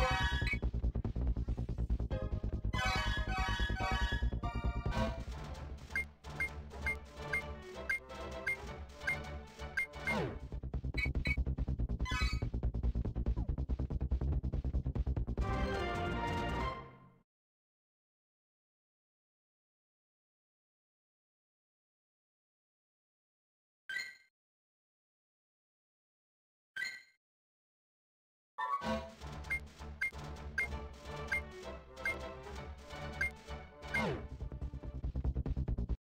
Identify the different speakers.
Speaker 1: you